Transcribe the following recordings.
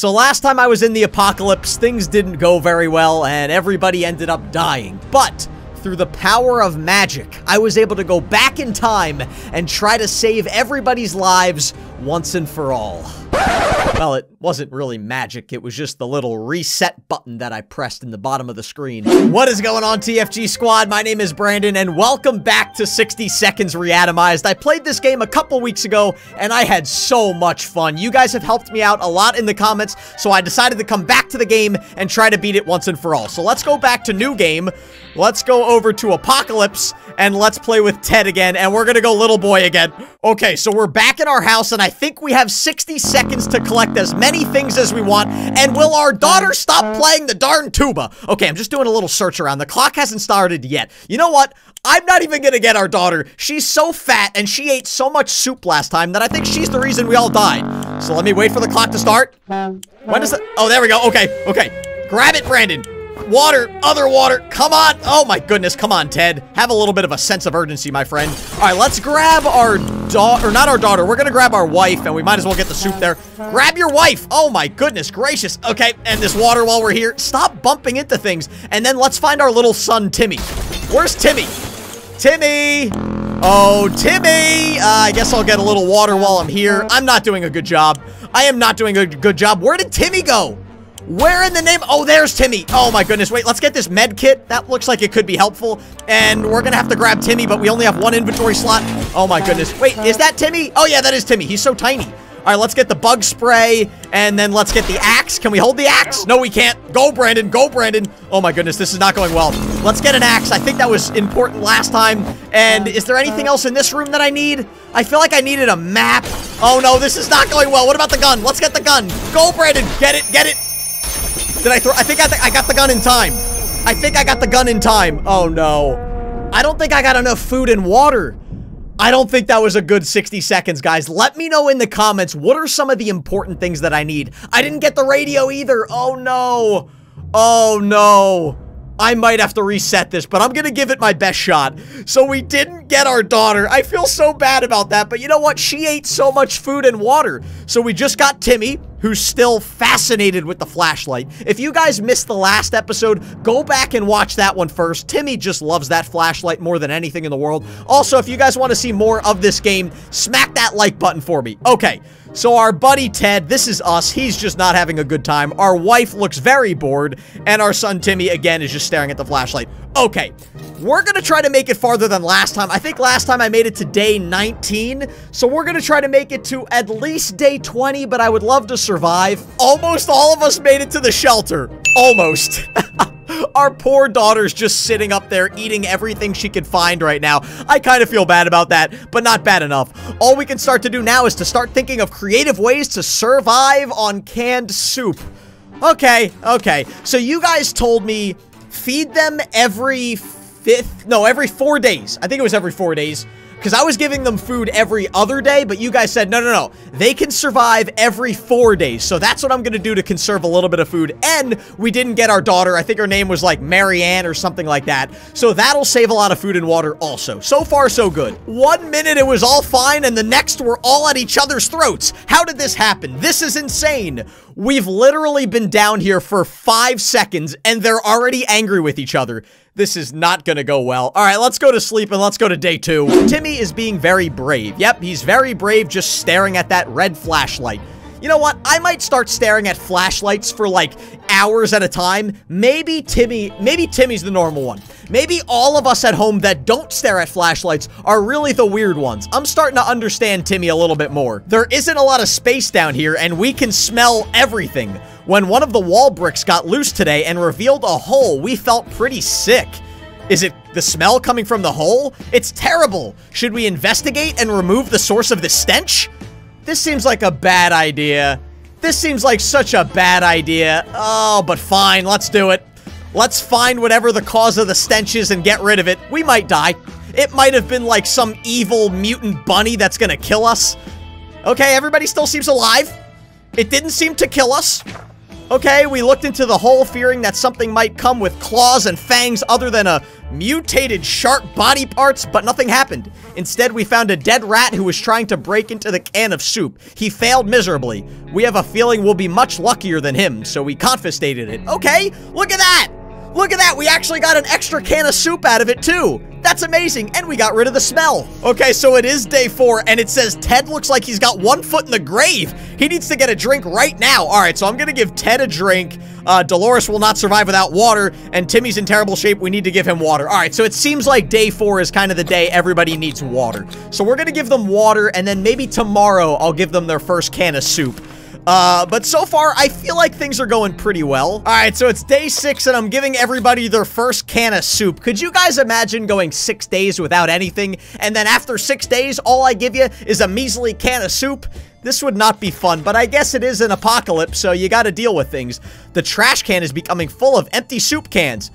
So last time I was in the apocalypse, things didn't go very well and everybody ended up dying. But through the power of magic, I was able to go back in time and try to save everybody's lives once and for all. Well, it wasn't really magic. It was just the little reset button that I pressed in the bottom of the screen. What is going on, TFG Squad? My name is Brandon, and welcome back to 60 Seconds Reatomized. I played this game a couple weeks ago, and I had so much fun. You guys have helped me out a lot in the comments, so I decided to come back to the game and try to beat it once and for all. So let's go back to new game. Let's go over to Apocalypse, and let's play with Ted again, and we're gonna go little boy again. Okay, so we're back in our house, and I think we have 60 seconds to collect as many things as we want, and will our daughter stop playing the darn tuba? Okay, I'm just doing a little search around. The clock hasn't started yet. You know what? I'm not even gonna get our daughter. She's so fat, and she ate so much soup last time that I think she's the reason we all died. So let me wait for the clock to start. When does it? Oh, there we go. Okay, okay. Grab it, Brandon. Water, other water, come on. Oh my goodness, come on, Ted. Have a little bit of a sense of urgency, my friend. All right, let's grab our daughter, or not our daughter. We're gonna grab our wife, and we might as well get the soup there. Grab your wife. Oh my goodness gracious. Okay, and this water while we're here. Stop bumping into things. And then let's find our little son, Timmy. Where's Timmy? Timmy! Oh, Timmy! Uh, I guess I'll get a little water while I'm here. I'm not doing a good job. I am not doing a good job. Where did Timmy go? Where in the name? Oh, there's Timmy. Oh my goodness. Wait, let's get this med kit. That looks like it could be helpful. And we're gonna have to grab Timmy, but we only have one inventory slot. Oh my goodness. Wait, is that Timmy? Oh yeah, that is Timmy. He's so tiny. All right, let's get the bug spray, and then let's get the axe. Can we hold the axe? No, we can't. Go, Brandon. Go, Brandon. Oh, my goodness. This is not going well. Let's get an axe. I think that was important last time. And is there anything else in this room that I need? I feel like I needed a map. Oh, no. This is not going well. What about the gun? Let's get the gun. Go, Brandon. Get it. Get it. Did I throw? I think I, th I got the gun in time. I think I got the gun in time. Oh, no. I don't think I got enough food and water. I don't think that was a good 60 seconds, guys. Let me know in the comments, what are some of the important things that I need? I didn't get the radio either. Oh, no. Oh, no. I might have to reset this, but I'm gonna give it my best shot. So we didn't get our daughter. I feel so bad about that, but you know what? She ate so much food and water. So we just got Timmy, who's still fascinated with the flashlight. If you guys missed the last episode, go back and watch that one first. Timmy just loves that flashlight more than anything in the world. Also, if you guys want to see more of this game, smack that like button for me. Okay, so our buddy Ted, this is us. He's just not having a good time. Our wife looks very bored, and our son Timmy, again, is just staring at the flashlight. Okay, we're gonna try to make it farther than last time. I think last time I made it to day 19, so we're gonna try to make it to at least day 20, but I would love to survive. Almost all of us made it to the shelter. Almost. Our poor daughter's just sitting up there eating everything she could find right now. I kind of feel bad about that, but not bad enough. All we can start to do now is to start thinking of creative ways to survive on canned soup. Okay, okay. So you guys told me feed them every fifth, no, every four days. I think it was every four days. Because I was giving them food every other day, but you guys said, no, no, no. They can survive every four days. So that's what I'm going to do to conserve a little bit of food. And we didn't get our daughter. I think her name was like Marianne or something like that. So that'll save a lot of food and water also. So far, so good. One minute it was all fine, and the next we're all at each other's throats. How did this happen? This is insane. We've literally been down here for five seconds, and they're already angry with each other. This is not gonna go well. All right, let's go to sleep and let's go to day two. Timmy is being very brave. Yep, he's very brave just staring at that red flashlight. You know what? I might start staring at flashlights for like hours at a time. Maybe Timmy, maybe Timmy's the normal one. Maybe all of us at home that don't stare at flashlights are really the weird ones. I'm starting to understand Timmy a little bit more. There isn't a lot of space down here and we can smell everything. When one of the wall bricks got loose today and revealed a hole, we felt pretty sick. Is it the smell coming from the hole? It's terrible. Should we investigate and remove the source of the stench? This seems like a bad idea. This seems like such a bad idea. Oh, but fine, let's do it. Let's find whatever the cause of the stench is and get rid of it. We might die. It might have been like some evil mutant bunny that's gonna kill us. Okay, everybody still seems alive. It didn't seem to kill us. Okay, we looked into the hole fearing that something might come with claws and fangs other than a mutated sharp body parts, but nothing happened. Instead, we found a dead rat who was trying to break into the can of soup. He failed miserably. We have a feeling we'll be much luckier than him, so we confiscated it. Okay, look at that! Look at that, we actually got an extra can of soup out of it too. That's amazing, and we got rid of the smell. Okay, so it is day four, and it says Ted looks like he's got one foot in the grave. He needs to get a drink right now. All right, so I'm gonna give Ted a drink. Uh, Dolores will not survive without water, and Timmy's in terrible shape. We need to give him water. All right, so it seems like day four is kind of the day everybody needs water. So we're gonna give them water, and then maybe tomorrow I'll give them their first can of soup. Uh, but so far, I feel like things are going pretty well. All right, so it's day six, and I'm giving everybody their first can of soup. Could you guys imagine going six days without anything, and then after six days, all I give you is a measly can of soup? This would not be fun, but I guess it is an apocalypse, so you gotta deal with things. The trash can is becoming full of empty soup cans.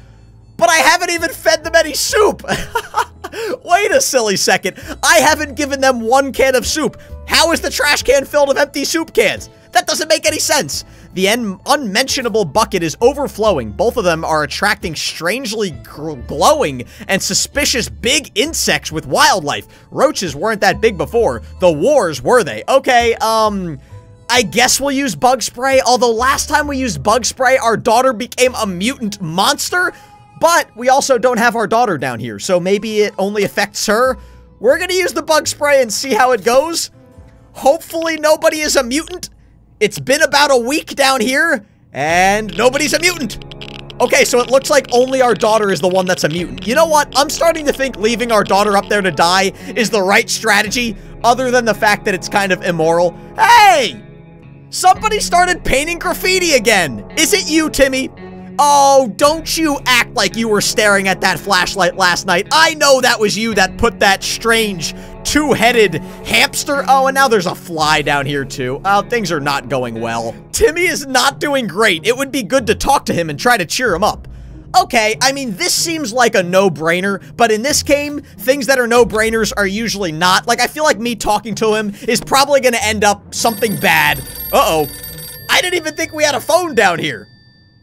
But I haven't even fed them any soup! Wait a silly second. I haven't given them one can of soup. How is the trash can filled with empty soup cans? That doesn't make any sense. The unmentionable bucket is overflowing. Both of them are attracting strangely glowing and suspicious big insects with wildlife. Roaches weren't that big before. The wars were they? Okay, um... I guess we'll use bug spray, although last time we used bug spray, our daughter became a mutant monster, but we also don't have our daughter down here, so maybe it only affects her. We're gonna use the bug spray and see how it goes. Hopefully nobody is a mutant, it's been about a week down here, and nobody's a mutant. Okay, so it looks like only our daughter is the one that's a mutant. You know what? I'm starting to think leaving our daughter up there to die is the right strategy, other than the fact that it's kind of immoral. Hey! Somebody started painting graffiti again. Is it you, Timmy? Oh, don't you act like you were staring at that flashlight last night. I know that was you that put that strange two-headed hamster. Oh, and now there's a fly down here too. Oh, things are not going well. Timmy is not doing great. It would be good to talk to him and try to cheer him up. Okay, I mean, this seems like a no-brainer, but in this game, things that are no-brainers are usually not. Like, I feel like me talking to him is probably gonna end up something bad. Uh-oh. I didn't even think we had a phone down here.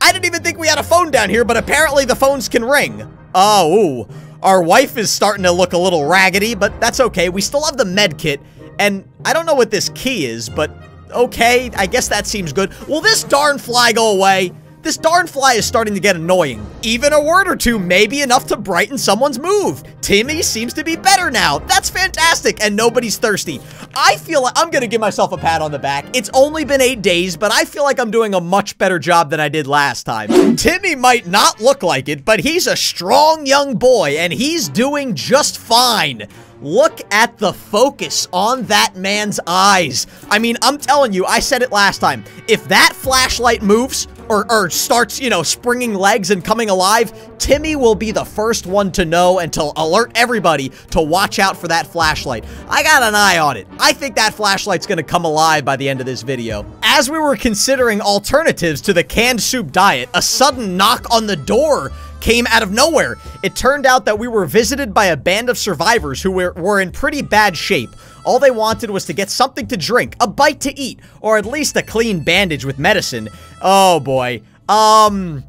I didn't even think we had a phone down here, but apparently the phones can ring. Oh, ooh. Our wife is starting to look a little raggedy, but that's okay. We still have the med kit, and I don't know what this key is, but okay, I guess that seems good. Will this darn fly go away? This darn fly is starting to get annoying. Even a word or two may be enough to brighten someone's mood. Timmy seems to be better now. That's fantastic, and nobody's thirsty. I feel like I'm gonna give myself a pat on the back. It's only been eight days, but I feel like I'm doing a much better job than I did last time. Timmy might not look like it, but he's a strong young boy, and he's doing just fine. Look at the focus on that man's eyes. I mean, I'm telling you, I said it last time. If that flashlight moves, or, or starts, you know, springing legs and coming alive, Timmy will be the first one to know and to alert everybody to watch out for that flashlight. I got an eye on it. I think that flashlight's gonna come alive by the end of this video. As we were considering alternatives to the canned soup diet, a sudden knock on the door came out of nowhere. It turned out that we were visited by a band of survivors who were, were in pretty bad shape. All they wanted was to get something to drink, a bite to eat, or at least a clean bandage with medicine. Oh boy. Um,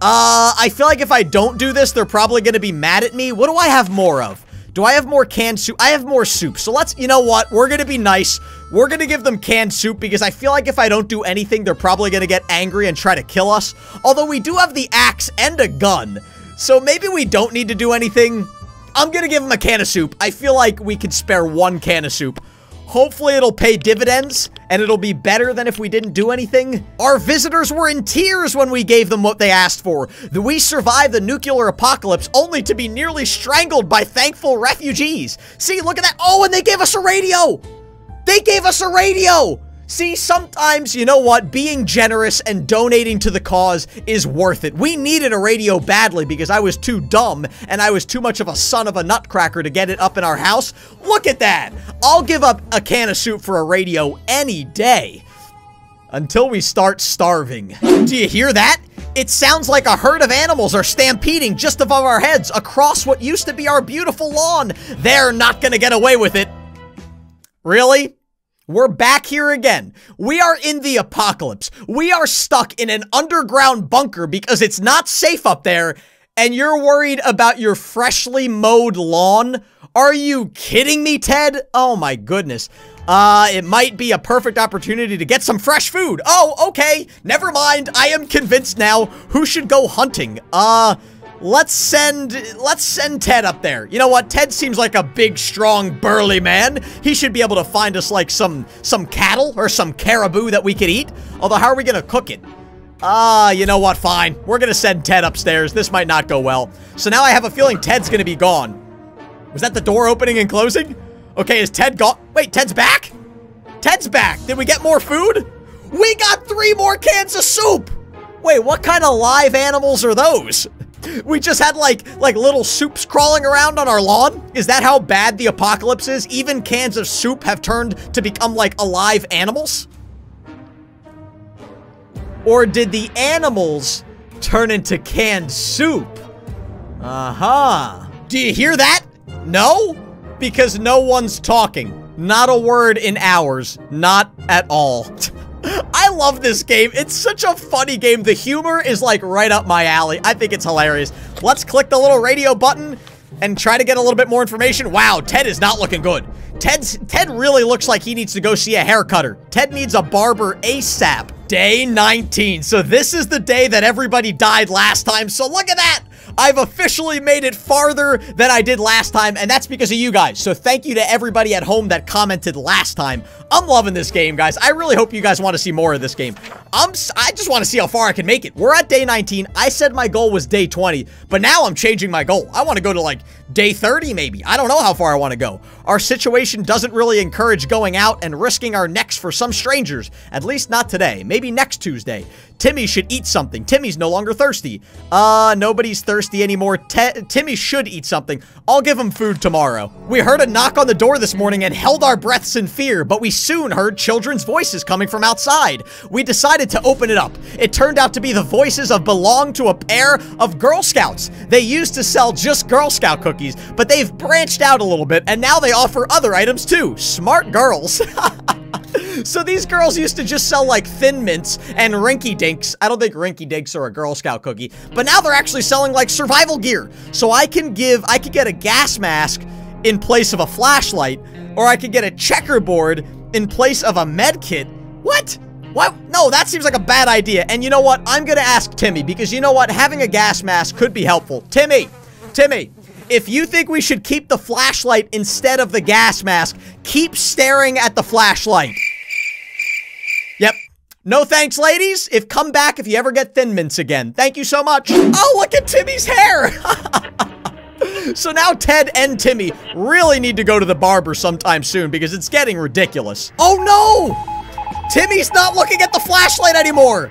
uh, I feel like if I don't do this, they're probably gonna be mad at me. What do I have more of? Do I have more canned soup? I have more soup. So let's, you know what? We're gonna be nice. We're gonna give them canned soup because I feel like if I don't do anything, they're probably gonna get angry and try to kill us. Although we do have the axe and a gun. So maybe we don't need to do anything. I'm gonna give him a can of soup. I feel like we could spare one can of soup. Hopefully it'll pay dividends, and it'll be better than if we didn't do anything. Our visitors were in tears when we gave them what they asked for. We survived the nuclear apocalypse only to be nearly strangled by thankful refugees. See, look at that. Oh, and they gave us a radio. They gave us a radio. See, sometimes, you know what, being generous and donating to the cause is worth it. We needed a radio badly because I was too dumb and I was too much of a son of a nutcracker to get it up in our house. Look at that! I'll give up a can of soup for a radio any day. Until we start starving. Do you hear that? It sounds like a herd of animals are stampeding just above our heads across what used to be our beautiful lawn. They're not gonna get away with it. Really? We're back here again. We are in the apocalypse. We are stuck in an underground bunker because it's not safe up there, and you're worried about your freshly mowed lawn? Are you kidding me, Ted? Oh my goodness. Uh, it might be a perfect opportunity to get some fresh food. Oh, okay. Never mind. I am convinced now. Who should go hunting? Uh, Let's send, let's send Ted up there. You know what? Ted seems like a big, strong, burly man. He should be able to find us like some, some cattle or some caribou that we could eat. Although, how are we gonna cook it? Ah, uh, you know what? Fine. We're gonna send Ted upstairs. This might not go well. So now I have a feeling Ted's gonna be gone. Was that the door opening and closing? Okay, is Ted gone? Wait, Ted's back? Ted's back. Did we get more food? We got three more cans of soup! Wait, what kind of live animals are those? We just had like like little soups crawling around on our lawn? Is that how bad the apocalypse is? Even cans of soup have turned to become like alive animals? Or did the animals turn into canned soup? Uh-huh. Do you hear that? No? Because no one's talking. Not a word in hours. Not at all. I love this game. It's such a funny game. The humor is like right up my alley. I think it's hilarious. Let's click the little radio button and try to get a little bit more information. Wow, Ted is not looking good. Ted's, Ted really looks like he needs to go see a hair cutter. Ted needs a barber ASAP. Day 19. So this is the day that everybody died last time. So look at that. I've officially made it farther than I did last time, and that's because of you guys. So thank you to everybody at home that commented last time. I'm loving this game, guys. I really hope you guys want to see more of this game. I'm, I just want to see how far I can make it. We're at day 19. I said my goal was day 20, but now I'm changing my goal. I want to go to like day 30 maybe. I don't know how far I want to go. Our situation doesn't really encourage going out and risking our necks for some strangers. At least not today. Maybe next Tuesday. Timmy should eat something. Timmy's no longer thirsty. Uh, nobody's thirsty anymore. T Timmy should eat something. I'll give him food tomorrow. We heard a knock on the door this morning and held our breaths in fear, but we soon heard children's voices coming from outside. We decided to open it up. It turned out to be the voices of belong to a pair of Girl Scouts. They used to sell just Girl Scout cookies, but they've branched out a little bit, and now they offer other items too. Smart girls. so these girls used to just sell like Thin Mints and Rinky Dinks. I don't think Rinky Dinks are a Girl Scout cookie, but now they're actually selling like survival gear. So I can give, I could get a gas mask in place of a flashlight, or I could get a checkerboard in place of a med kit. What? What? No, that seems like a bad idea. And you know what? I'm gonna ask Timmy, because you know what? Having a gas mask could be helpful. Timmy! Timmy! If you think we should keep the flashlight instead of the gas mask, keep staring at the flashlight. Yep. No thanks, ladies. If come back if you ever get Thin Mints again. Thank you so much. Oh, look at Timmy's hair. so now Ted and Timmy really need to go to the barber sometime soon because it's getting ridiculous. Oh no! Timmy's not looking at the flashlight anymore.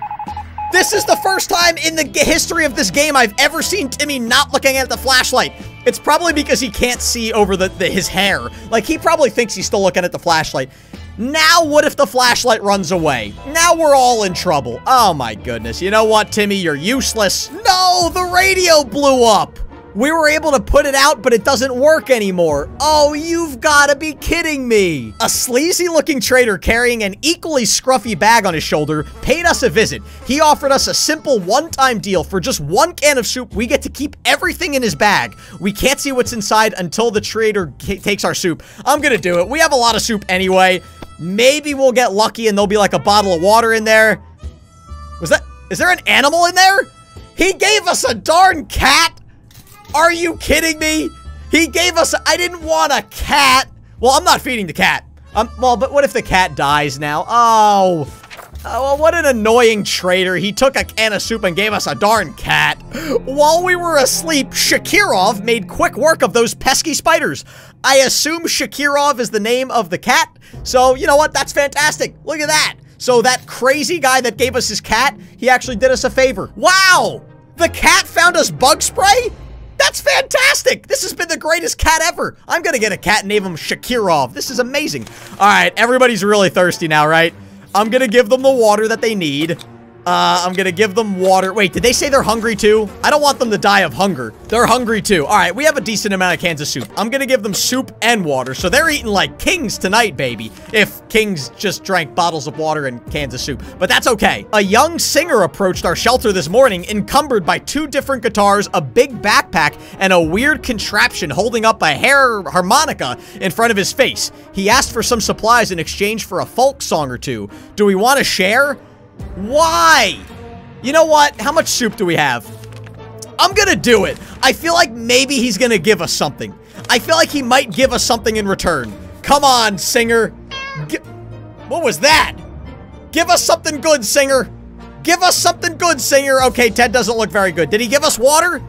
This is the first time in the history of this game I've ever seen Timmy not looking at the flashlight. It's probably because he can't see over the, the, his hair. Like, he probably thinks he's still looking at the flashlight. Now, what if the flashlight runs away? Now we're all in trouble. Oh, my goodness. You know what, Timmy? You're useless. No, the radio blew up. We were able to put it out, but it doesn't work anymore. Oh, you've got to be kidding me. A sleazy-looking trader carrying an equally scruffy bag on his shoulder paid us a visit. He offered us a simple one-time deal. For just one can of soup, we get to keep everything in his bag. We can't see what's inside until the trader takes our soup. I'm gonna do it. We have a lot of soup anyway. Maybe we'll get lucky and there'll be like a bottle of water in there. Was that- is there an animal in there? He gave us a darn cat! Are you kidding me? He gave us, I didn't want a cat. Well, I'm not feeding the cat. Um, well, but what if the cat dies now? Oh, oh what an annoying traitor. He took a can of soup and gave us a darn cat. While we were asleep, Shakirov made quick work of those pesky spiders. I assume Shakirov is the name of the cat. So, you know what? That's fantastic. Look at that. So that crazy guy that gave us his cat, he actually did us a favor. Wow! The cat found us bug spray? That's fantastic! This has been the greatest cat ever! I'm gonna get a cat name him Shakirov. This is amazing. Alright, everybody's really thirsty now, right? I'm gonna give them the water that they need. Uh, I'm gonna give them water. Wait, did they say they're hungry too? I don't want them to die of hunger. They're hungry too. All right, we have a decent amount of cans of soup. I'm gonna give them soup and water. So they're eating like kings tonight, baby. If kings just drank bottles of water and cans of soup. But that's okay. A young singer approached our shelter this morning, encumbered by two different guitars, a big backpack, and a weird contraption holding up a hair harmonica in front of his face. He asked for some supplies in exchange for a folk song or two. Do we want to share? Why? You know what? How much soup do we have? I'm gonna do it. I feel like maybe he's gonna give us something. I feel like he might give us something in return. Come on, singer. G what was that? Give us something good, singer. Give us something good, singer. Okay, Ted doesn't look very good. Did he give us water?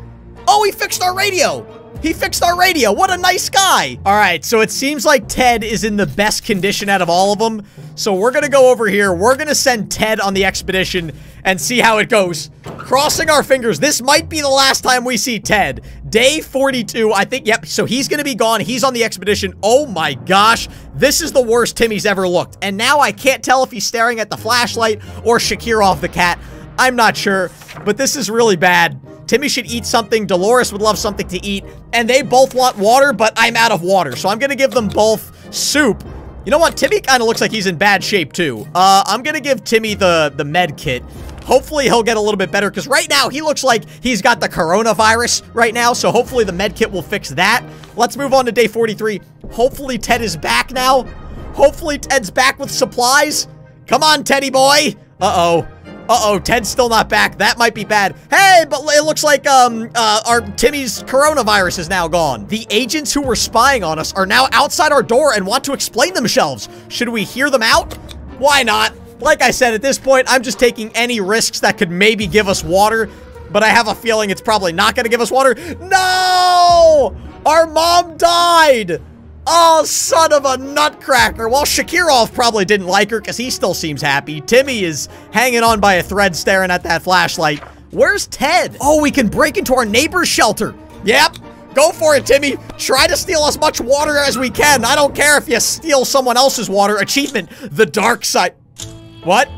Oh, he fixed our radio. He fixed our radio. What a nice guy. All right, so it seems like Ted is in the best condition out of all of them. So we're going to go over here. We're going to send Ted on the expedition and see how it goes. Crossing our fingers. This might be the last time we see Ted. Day 42. I think, yep. So he's going to be gone. He's on the expedition. Oh my gosh. This is the worst Timmy's ever looked. And now I can't tell if he's staring at the flashlight or Shakira off the cat. I'm not sure, but this is really bad. Timmy should eat something. Dolores would love something to eat. And they both want water, but I'm out of water. So I'm going to give them both soup. You know what? Timmy kind of looks like he's in bad shape, too. Uh, I'm going to give Timmy the, the med kit. Hopefully he'll get a little bit better because right now he looks like he's got the coronavirus right now. So hopefully the med kit will fix that. Let's move on to day 43. Hopefully Ted is back now. Hopefully Ted's back with supplies. Come on, Teddy boy. Uh-oh. Uh-oh, Ted's still not back. That might be bad. Hey, but it looks like um uh, our Timmy's coronavirus is now gone. The agents who were spying on us are now outside our door and want to explain themselves. Should we hear them out? Why not? Like I said, at this point, I'm just taking any risks that could maybe give us water, but I have a feeling it's probably not going to give us water. No! Our mom died! Oh, son of a nutcracker. Well, Shakirov probably didn't like her because he still seems happy. Timmy is hanging on by a thread staring at that flashlight. Where's Ted? Oh, we can break into our neighbor's shelter. Yep. Go for it, Timmy. Try to steal as much water as we can. I don't care if you steal someone else's water. Achievement, the dark side. What?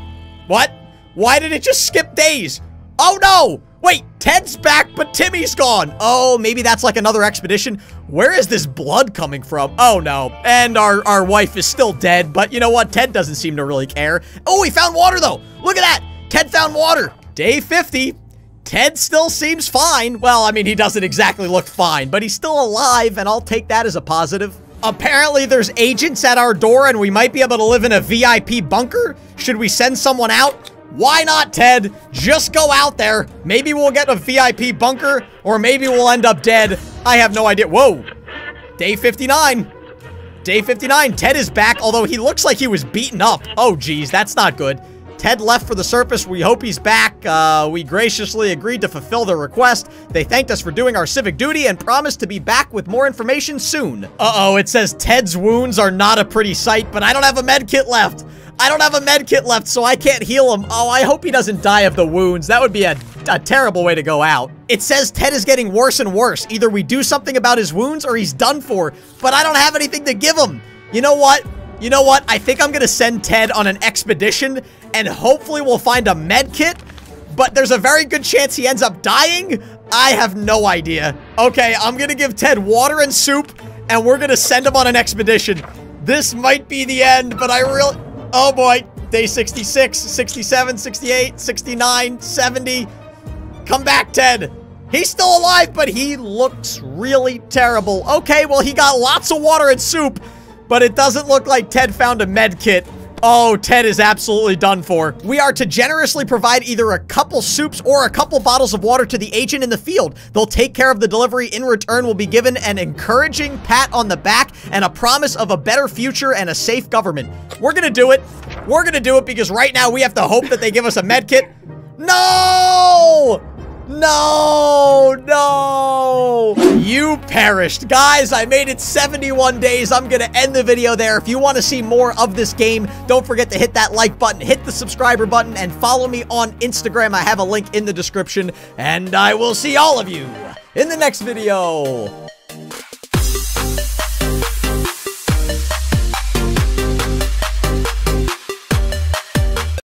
What? Why did it just skip days? Oh, no. Wait, Ted's back, but Timmy's gone. Oh, maybe that's like another expedition. Where is this blood coming from? Oh, no. And our, our wife is still dead, but you know what? Ted doesn't seem to really care. Oh, he found water, though. Look at that. Ted found water. Day 50. Ted still seems fine. Well, I mean, he doesn't exactly look fine, but he's still alive, and I'll take that as a positive. Apparently, there's agents at our door, and we might be able to live in a VIP bunker. Should we send someone out? Why not, Ted? Just go out there. Maybe we'll get a VIP bunker, or maybe we'll end up dead. I have no idea. Whoa. Day 59. Day 59. Ted is back, although he looks like he was beaten up. Oh, geez. That's not good. Ted left for the surface. We hope he's back. Uh, we graciously agreed to fulfill their request. They thanked us for doing our civic duty and promised to be back with more information soon. Uh-oh, it says Ted's wounds are not a pretty sight, but I don't have a med kit left. I don't have a med kit left, so I can't heal him. Oh, I hope he doesn't die of the wounds. That would be a, a terrible way to go out. It says Ted is getting worse and worse. Either we do something about his wounds or he's done for, but I don't have anything to give him. You know what? You know what? I think I'm going to send Ted on an expedition, and hopefully we'll find a med kit, but there's a very good chance he ends up dying. I have no idea. Okay, I'm going to give Ted water and soup, and we're going to send him on an expedition. This might be the end, but I really... Oh boy, day 66, 67, 68, 69, 70. Come back, Ted. He's still alive, but he looks really terrible. Okay, well, he got lots of water and soup, but it doesn't look like Ted found a med kit. Oh, Ted is absolutely done for. We are to generously provide either a couple soups or a couple bottles of water to the agent in the field. They'll take care of the delivery. In return, will be given an encouraging pat on the back and a promise of a better future and a safe government. We're gonna do it. We're gonna do it because right now we have to hope that they give us a med kit. No! No, no. You perished. Guys, I made it 71 days. I'm going to end the video there. If you want to see more of this game, don't forget to hit that like button, hit the subscriber button, and follow me on Instagram. I have a link in the description, and I will see all of you in the next video.